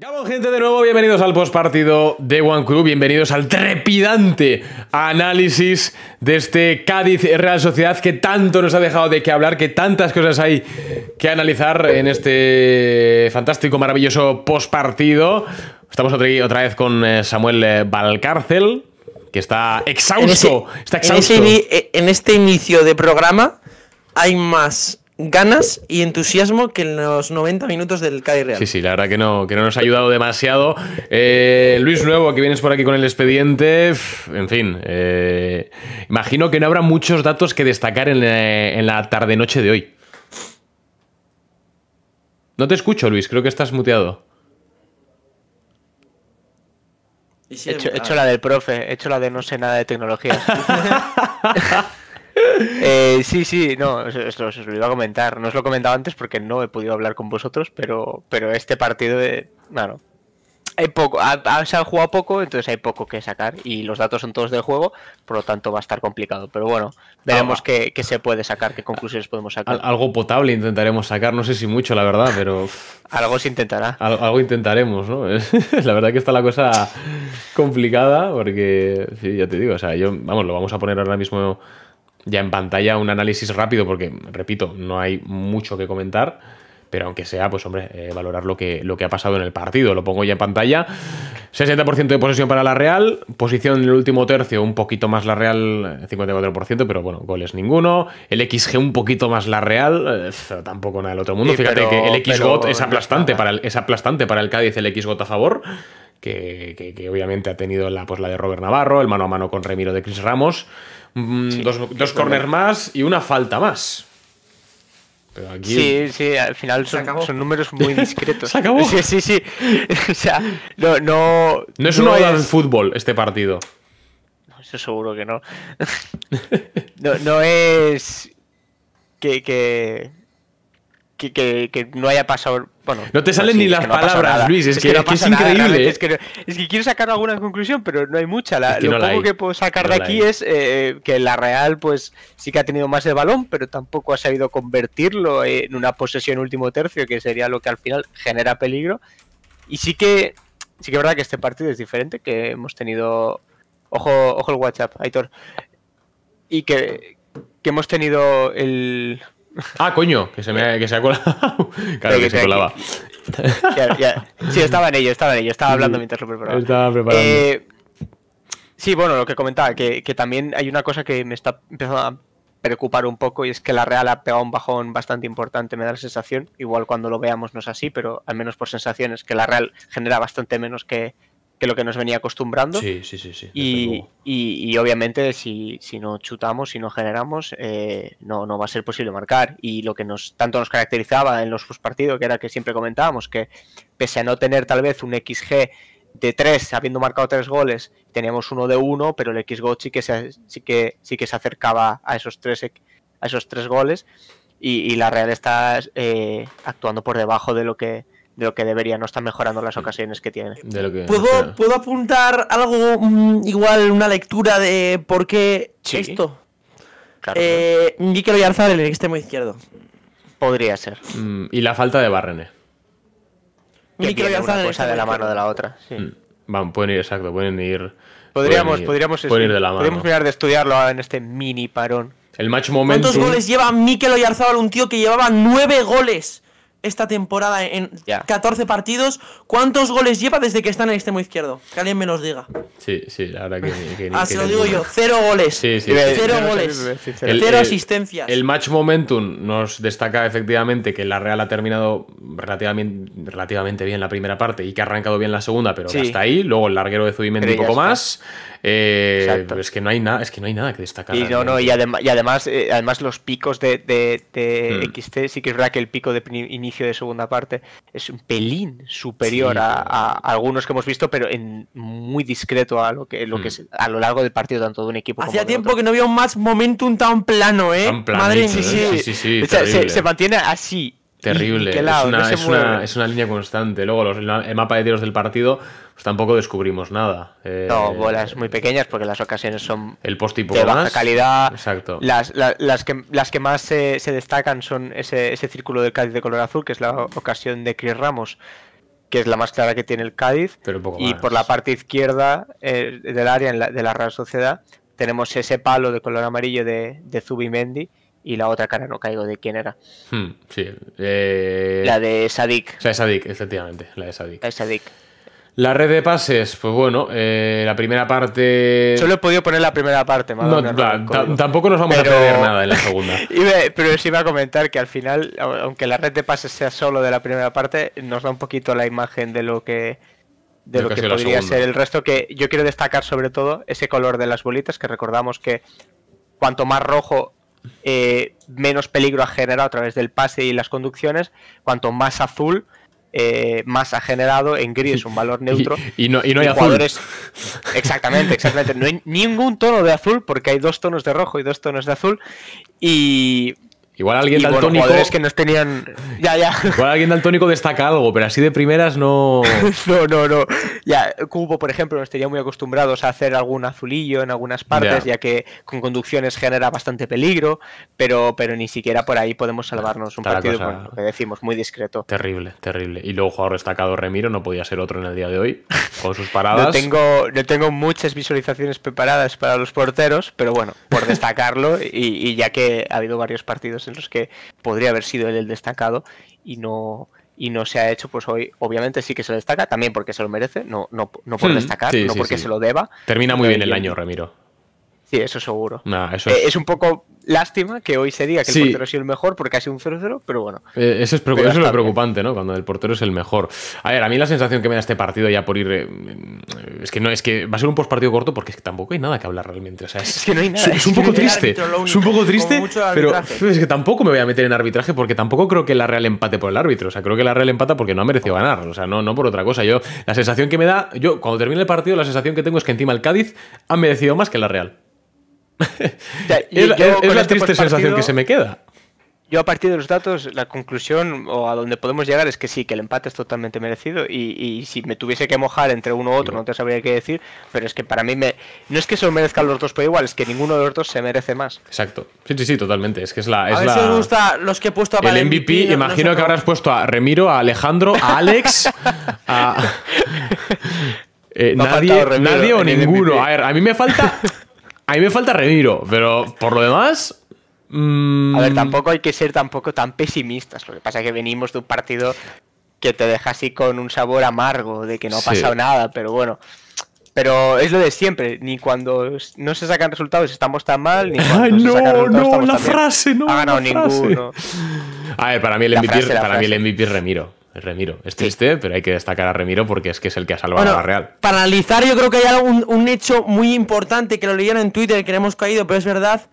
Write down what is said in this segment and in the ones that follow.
Gabón, gente, de nuevo, bienvenidos al postpartido de One Club, bienvenidos al trepidante análisis de este Cádiz Real Sociedad que tanto nos ha dejado de qué hablar, que tantas cosas hay que analizar en este fantástico, maravilloso postpartido. Estamos otra vez con eh, Samuel eh, Valcárcel, que está exhausto. En ese- está en, exhausto. ese ini- eh, en este inicio de programa hay más ganas y entusiasmo que en los 90 minutos del Cádiz Real. Sí, sí, la verdad que no, que no nos ha ayudado demasiado. Eh, Luis Nuevo, que vienes por aquí con el expediente. En fin, eh, imagino que no habrá muchos datos que destacar en, eh, en la tarde-noche de hoy. No te escucho, Luis, creo que estás muteado. He hecho, he hecho la del profe, he hecho la de no sé nada de tecnología. Eh, sí, sí, no, os, os lo- os lo iba a comentar. No os lo he comentado antes porque no he podido hablar con vosotros, pero, pero este partido, de, bueno, hay poco, ha- ha- se ha jugado poco, entonces hay poco que sacar y los datos son todos del juego, por lo tanto va a estar complicado. Pero bueno, veremos Ah. qué, qué se puede sacar, qué conclusiones podemos sacar. Al- algo potable intentaremos sacar, no sé si mucho, la verdad, pero Algo se intentará. al- algo intentaremos, ¿no? la verdad que está la cosa complicada porque, sí, ya te digo, o sea, yo, vamos, lo vamos a poner ahora mismo ya en pantalla un análisis rápido porque, repito, no hay mucho que comentar, pero aunque sea, pues hombre, eh, valorar lo que, lo que ha pasado en el partido. Lo pongo ya en pantalla. 60% de posesión para la Real, posición en el último tercio un poquito más la Real, eh, 54%, pero bueno, goles ninguno. El XG un poquito más la Real, eh, tampoco nada del otro mundo. Sí, Fíjate pero- que el XGOT es no aplastante, para el, es aplastante para el Cádiz el XGOT a favor. Que, que- que obviamente ha tenido la, pues, la de Robert Navarro, el mano a mano con Remiro de Chris Ramos, mm, Sí, dos, dos corners más y una falta más. Pero aquí Sí, sí, al final son, números muy discretos. Se acabó. Sí, sí, sí. O sea, no, no. no es una oda del es- fútbol este partido. Eso seguro que no. no, no es que, que, que- que no haya pasado. Bueno, No te salen sí, ni es las que palabras. Luis, es que- no que es nada, increíble, ¿eh? Es que, es que quiero sacar alguna conclusión, pero no hay mucha. La- lo poco que puedo sacar de aquí es eh, que la Real, pues sí que ha tenido más el balón, pero tampoco ha sabido convertirlo en una posesión último tercio, que sería lo que al final genera peligro. Y sí que, sí que es verdad que este partido es diferente, que hemos tenido. Ojo, ojo el WhatsApp, Aitor. Y que, que hemos tenido el. Ah, coño, que se, me, que se ha colado. claro que que se colaba. ya- ya- Sí, estaba en ello, estaba en ello, estaba hablando mientras lo preparaba. Estaba preparando. Eh, sí, bueno, lo que comentaba, que, que también hay una cosa que me está empezando a preocupar un poco y es que la Real ha pegado un bajón bastante importante, me da la sensación. Igual cuando lo veamos no es así, pero al menos por sensaciones, que la Real genera bastante menos que, que lo que nos venía acostumbrando. Sí, sí, sí, sí. Y, y- y obviamente si, si no chutamos, si no generamos, eh, no, no va a ser posible marcar. Y lo que nos tanto nos caracterizaba en los partidos, que era que siempre comentábamos, que pese a no tener tal vez un XG de 3, habiendo marcado 3 goles, teníamos uno de 1, pero el XGO sí que se, sí que, sí que se acercaba a esos 3, a esos tres goles. Y, y la Real está eh, actuando por debajo de lo que de lo que debería, no está mejorando las ocasiones que tiene. De lo que- ¿Puedo, ¿Puedo apuntar algo, mm, igual una lectura de por qué Sí. esto? Claro, Eh, Mikel Oyarzabal en el extremo izquierdo. podría ser. Mm, y la falta de Barrene. Mikel Oyarzabal una en el cosa de la mano de la otra. sí. Mm, Van, pueden ir, exacto, pueden ir. Podríamos, pueden ir- podríamos, pueden ir sí, de la mano. podríamos mirar de estudiarlo en este mini parón. El match ¿Cuántos momentum. goles lleva Mikel Oyarzabal, un tío que llevaba nueve goles esta temporada en Ya. 14 partidos? ¿Cuántos goles lleva desde que está en el extremo izquierdo? Que alguien me los diga. Sí, sí, la verdad que. que- Ah, que se lo ni- digo yo, cero goles. Sí, sí. Cero goles. cero. El- Cero el- asistencias. El match momentum nos destaca efectivamente que la Real ha terminado relativamente, relativamente bien la primera parte y que ha arrancado bien la segunda, pero hasta ahí. Luego el larguero de Zubimendi un poco está. más. Eh, Exacto. pero es que no hay nada, es que no hay nada que destacar. Y no, no, y, adem- y además, eh, además los picos de, de- de Hmm. XT, sí que es verdad que el pico de pri- inicio de segunda parte es un pelín superior Sí, a, algunos que hemos visto, pero en muy discreto a lo que, lo que es a lo largo del partido, tanto de un equipo como Hacía de tiempo otro. que no había un match momentum tan plano, ¿eh? Tan planito, Madre ¿eh? mía. Sí, sí, sí, O sea, se, mantiene así. Terrible, es, una, no se es, una, mueve. es una línea constante. Luego, los- el mapa de tiros del partido, pues tampoco descubrimos nada. Eh, No, bolas muy pequeñas porque las ocasiones son El post y de baja más. calidad. Exacto. Las, la- las, que, las que más se, se destacan son ese, ese círculo del Cádiz de color azul, que es la ocasión de Chris Ramos, que es la más clara que tiene el Cádiz. Pero poco y más. por la parte izquierda eh, del área la- de la Real Sociedad tenemos ese palo de color amarillo de, de Zubimendi y la otra cara no caigo de quién era. Hmm, sí. eh, La de Sadik. Sea, es Sadik, efectivamente, la de Sadik. La de Sadik. La red de pases, pues bueno, eh, la primera parte... Solo he podido poner la primera parte, No, código. tampoco nos vamos Pero- a perder nada en la segunda. Pero sí iba a comentar que al final, au- aunque la red de pases sea solo de la primera parte, nos da un poquito la imagen de lo que de lo que podría ser el resto. Que yo quiero destacar sobre todo ese color de las bolitas, que recordamos que cuanto más rojo, eh, menos peligro ha generado a través del pase y las conducciones. Cuanto más azul, eh, más ha generado. En gris, un valor neutro. Y, y no, y no hay Y azul. Exactamente, exactamente. No hay ningún tono de azul porque hay dos tonos de rojo y dos tonos de azul. Y, Igual alguien bueno, daltónico... jugadores que nos tenían. Ya, ya. Igual alguien daltónico destaca algo, pero así de primeras no... No, no, no. Ya, Cubo, por ejemplo, nos tenía muy acostumbrados a hacer algún azulillo en algunas partes, Ya. ya que con conducciones genera bastante peligro, pero, pero ni siquiera por ahí podemos salvarnos un Está partido, cosa- bueno, que decimos, muy discreto. Terrible, terrible. Y luego jugador destacado Remiro, no podía ser otro en el día de hoy, con sus No paradas. tengo, no tengo muchas visualizaciones preparadas para los porteros, pero bueno, por destacarlo, y, y ya que ha habido varios partidos en los que podría haber sido él el destacado y no, y no se ha hecho, pues hoy obviamente sí que se destaca, también porque se lo merece, no, no, no por Hmm, destacar, sí, no sí, porque sí. se lo deba. Termina muy bien el año, Remiro. Sí, eso seguro. Nah, eso Eh, es un poco lástima que hoy se diga que Sí. el portero ha sido el mejor porque ha sido un 0-0, pero bueno. Eh, Eso es, preocu- Pero eso es lo preocupante, ¿no? Cuando el portero es el mejor. A ver, a mí la sensación que me da este partido ya por ir. eh, es que no, es que va a ser un postpartido corto porque es que tampoco hay nada que hablar realmente. O sea, es, Es que no hay nada, Es, es un poco triste. Es un poco triste. Pero es que tampoco me voy a meter en arbitraje porque tampoco creo que la Real empate por el árbitro. O sea, creo que la Real empata porque no ha merecido ganar. O sea, no, no por otra cosa. Yo, la sensación que me da. Yo, cuando termine el partido, la sensación que tengo es que encima el Cádiz ha merecido más que la Real. Ya, y Es, la- yo es- es con la este triste sensación que se me queda. Yo a partir de los datos, la conclusión o a donde podemos llegar es que sí, que el empate es totalmente merecido y, y si me tuviese que mojar entre uno u otro no te sabría qué decir, pero es que para mí me... no es que se lo merezcan los dos por igual, es que ninguno de los dos se merece más. Exacto. Sí, sí, sí, totalmente. Es que es la. A Es ver la... si os gusta los que he puesto para El MVP, no- no imagino que habrás puesto a Remiro, a Alejandro, a Alex, a. Eh, nadie, nadie o ninguno. MVP. A ver, a mí me falta. A mí me falta Remiro, pero por lo demás. mm, A ver, tampoco hay que ser tampoco tan pesimistas, lo que pasa es que venimos de un partido que te deja así con un sabor amargo de que no ha Sí. pasado nada, pero bueno. Pero es lo de siempre, ni cuando no se sacan resultados estamos tan mal, ni cuando Ay, se no, sacan resultados no, estamos la frase, no, Ha ganado la frase. ninguno. A ver, para mí el MVP, frase, para mí el. MVP es Remiro. Remiro. Es triste, pero hay que destacar a Remiro porque es que es el que ha salvado a la Real. Para analizar, yo creo que hay un, un hecho muy importante que lo leyeron en Twitter que le hemos caído, pero es verdad.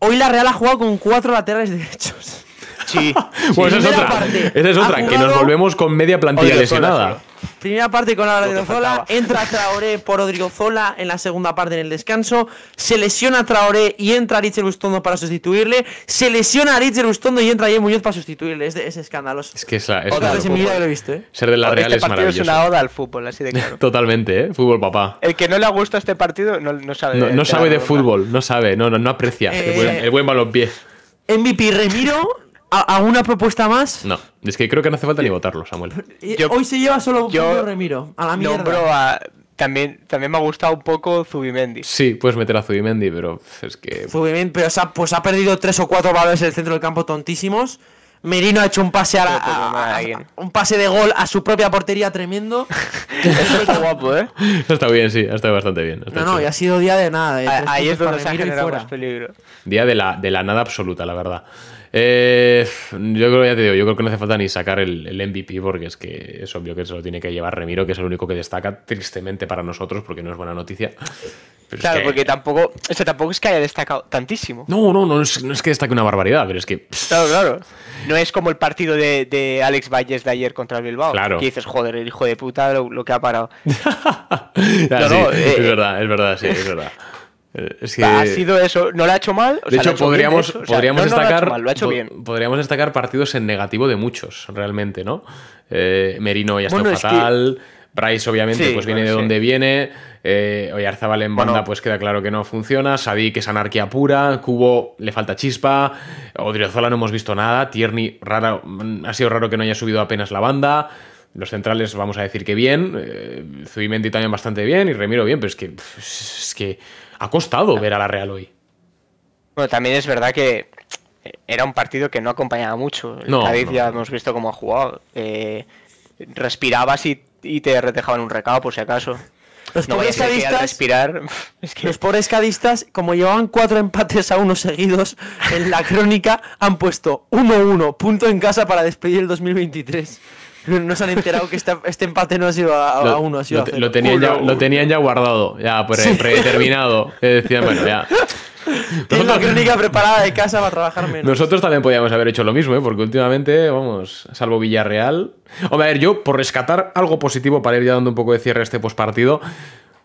Hoy la Real ha jugado con cuatro laterales derechos. Sí, Bueno, esa es otra. parte. Esa es Ha otra, que nos volvemos con media plantilla Odriozola, lesionada. sí. Primera parte con la que Odriozola, faltaba. entra Traoré por Odriozola en la segunda parte en el descanso, se lesiona Traoré y entra Richard Bustondo para sustituirle, se lesiona Richard Bustondo y entra Ayer Muñoz para sustituirle, es, de- es escandaloso. Es que es, la- es Otra vez en mi vida lo he visto, ¿eh? Ser de la Real este es partido es una oda al fútbol, así de claro. Totalmente, ¿eh? Fútbol papá. El que no le gusta este partido no, no sabe. No, de- no de sabe de fútbol, no sabe, no, no, no aprecia el, Eh, buen, el buen balompié. MVP Remiro, ¿a- ¿alguna propuesta más? No, es que creo que no hace falta ni votarlo, Samuel. Yo- Hoy se lleva solo yo Remiro, a la mierda. Nombro a. También, también me ha gustado un poco Zubimendi. Sí, puedes meter a Zubimendi, pero es que... Bien, pero se ha, pues ha perdido tres o cuatro balones en el centro del campo tontísimos. Merino ha hecho un pase a, la- a- a- un pase de gol a su propia portería tremendo. Eso está guapo, ¿eh? Ha estado bien, sí, ha estado bastante bien. No, no, chido. y ha sido día de nada. de tres Ahí es donde se ha generado fuera. más peligro. Día de la, de la nada absoluta, la verdad. Eh, yo creo, ya te digo, yo creo que no hace falta ni sacar el, el MVP porque es que es obvio que se lo tiene que llevar Remiro, que es el único que destaca, tristemente para nosotros, porque no es buena noticia. Pero es Claro, que- porque tampoco. O sea, tampoco es que haya destacado tantísimo. No, no, no es, no es que destaque una barbaridad, pero es que... Claro, claro. No es como el partido de, de Alex Valles de ayer contra el Bilbao. Claro. Que dices, joder, el hijo de puta lo, lo que ha parado. ya, No, sí, no, es eh, verdad, es verdad, sí, es verdad. Eh, Es que... Ha sido eso. No lo ha hecho mal. o De sea, hecho, podríamos, de hecho. O sea, podríamos no, no lo ha hecho destacar. mal, lo ha hecho po- bien. Podríamos destacar partidos en negativo de muchos, realmente, ¿no? Eh, Merino ya está Bueno, es que- fatal. Bryce, obviamente, Sí, pues viene bueno, de sí. donde viene. Eh, Oyarzabal en banda, Bueno. pues queda claro que no funciona. Sadik es anarquía pura. Cubo le falta chispa. Odriozola no hemos visto nada. Tierney, raro, mm, ha sido raro que no haya subido apenas la banda. Los centrales, vamos a decir que bien. Eh, Zubimendi también bastante bien y Remiro bien, pero es que, es que ha costado ver a la Real hoy. Bueno, también es verdad que era un partido que no acompañaba mucho. El Cádiz ya hemos visto cómo ha jugado. Eh, respirabas y, te dejaban un recado por si acaso. Los pobres cadistas, respirar, los pobres cadistas, como llevaban cuatro empates a uno seguidos en la crónica, han puesto 1-1, punto en casa para despedir el 2023. No se han enterado que este, este empate no ha sido a, uno, ha sido lo, lo, tenían ya, lo, tenían ya, guardado, ya predeterminado. Decían, bueno, ya. Tiene la crónica preparada de casa para trabajar menos. Nosotros también podíamos haber hecho lo mismo, ¿eh? porque últimamente, vamos, salvo Villarreal. Hombre, a ver, yo, por rescatar algo positivo para ir ya dando un poco de cierre a este postpartido,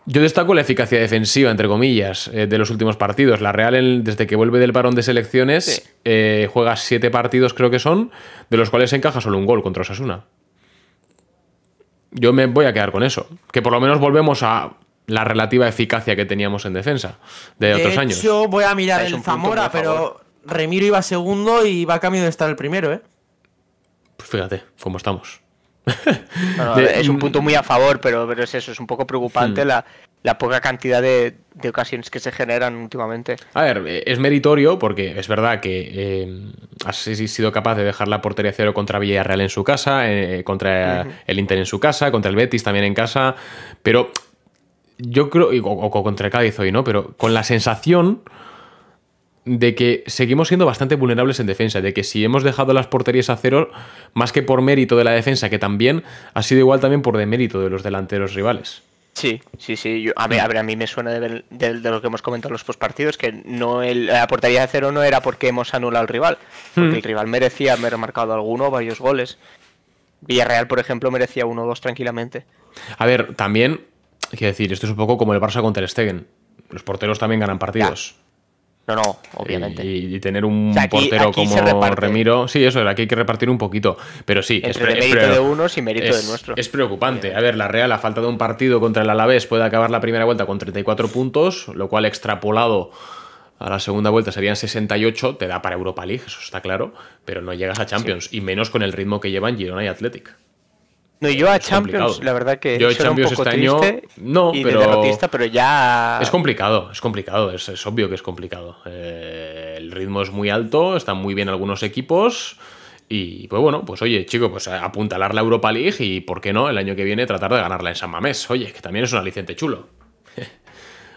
yo destaco la eficacia defensiva, entre comillas, eh, de los últimos partidos. La Real, desde que vuelve del parón de selecciones, eh, juega siete partidos, creo que son, de los cuales encaja solo un gol contra Osasuna. Yo me voy a quedar con eso. Que por lo menos volvemos a la relativa eficacia que teníamos en defensa de, otros años. Yo voy a mirar el Zamora, pero Remiro iba segundo y va a cambio de estar el primero, ¿eh? Pues fíjate cómo estamos. es un punto muy a favor, pero, pero es eso, es un poco preocupante hmm. la, poca cantidad de, ocasiones que se generan últimamente. A ver, es meritorio porque es verdad que eh, has sido capaz de dejar la portería cero contra Villarreal en su casa, eh, contra el Inter en su casa, contra el Betis también en casa, pero yo creo, o, contra el Cádiz hoy, ¿no? Pero con la sensación de que seguimos siendo bastante vulnerables en defensa, de que si hemos dejado las porterías a cero, más que por mérito de la defensa, que también ha sido igual también por demérito de los delanteros rivales. Sí, sí, sí. a, ver, a, mí me suena de, lo que hemos comentado en los postpartidos que no la portería de cero no era porque hemos anulado al rival, porque hmm. el rival merecía haber marcado alguno varios goles. Villarreal, por ejemplo, merecía uno o dos tranquilamente. A ver, también Quiero decir, esto es un poco como el Barça contra el Stegen. Los porteros también ganan partidos. No, no, obviamente. Y, tener un portero como Remiro. Sí, eso, aquí hay que repartir un poquito. Pero sí, es, mérito de unos y mérito de nuestro. Es preocupante. A ver, la Real, a falta de un partido contra el Alavés, puede acabar la primera vuelta con 34 puntos, lo cual extrapolado a la segunda vuelta serían 68, te da para Europa League, eso está claro, pero no llegas a Champions, y menos con el ritmo que llevan Girona y Athletic. No, yo a Champions, la verdad que yo a Champions un poco este año no, pero derrotista, pero ya es complicado, es complicado, es, obvio que es complicado. Eh, el ritmo es muy alto, están muy bien algunos equipos y pues bueno, pues oye, chico, pues apuntalar la Europa League y por qué no el año que viene tratar de ganarla en San Mamés. Oye, que también es un aliciente chulo.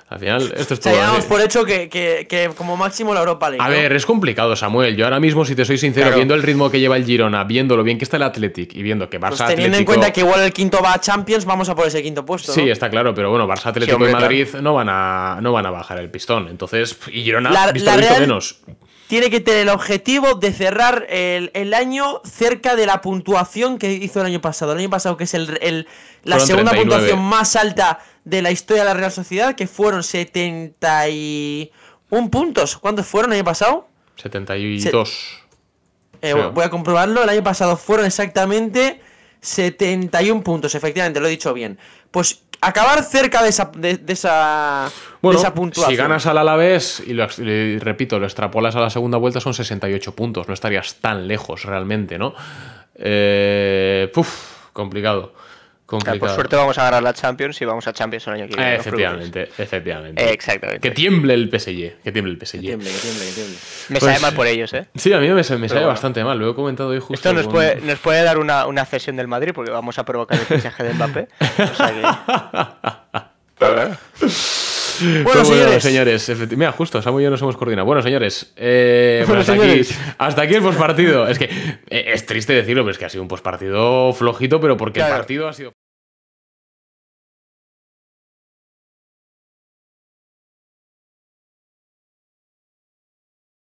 Al final, esto es todo. por hecho que, como máximo la Europa League. A ver, es complicado, Samuel. Yo ahora mismo, si te soy sincero, viendo el ritmo que lleva el Girona, viendo lo bien que está el Athletic y viendo que Barça pues teniendo en cuenta que igual el quinto va a Champions, vamos a por ese quinto puesto. Sí, está claro, pero bueno, Barça Atlético y Madrid no, van a, no van a bajar el pistón. Entonces, y Girona, la, visto, menos tiene que tener el objetivo de cerrar el, año cerca de la puntuación que hizo el año pasado. El año pasado, que es el, la segunda puntuación más alta de la historia de la Real Sociedad, que fueron 71 puntos. ¿Cuántos fueron el año pasado? 72. Eh, voy a comprobarlo. El año pasado fueron exactamente 71 puntos, efectivamente, lo he dicho bien. Pues acabar cerca de esa, de, esa, puntuación. Si ganas al Alavés, y, lo, repito, lo extrapolas a la segunda vuelta, son 68 puntos. No estarías tan lejos realmente, ¿no? Eh, complicado por suerte vamos a ganar la Champions y vamos a Champions el año que viene. efectivamente, efectivamente. exactamente. Que tiemble el PSG. Que tiemble el PSG. Que tiemble, que tiemble, que tiemble. Me pues, mal por ellos, ¿eh? Sí, a mí me, me bastante mal. Lo he comentado hoy justo. Esto nos, puede, nos puede dar una, una cesión del Madrid porque vamos a provocar el fichaje de Mbappé. O sea que... Bueno, señores. señores. Mira, justo, Samu y yo nos hemos coordinado. Bueno, señores, eh, hasta, Aquí, hasta, Aquí, el postpartido. Es que eh, es triste decirlo, pero es que ha sido un postpartido flojito, pero porque el partido ha sido.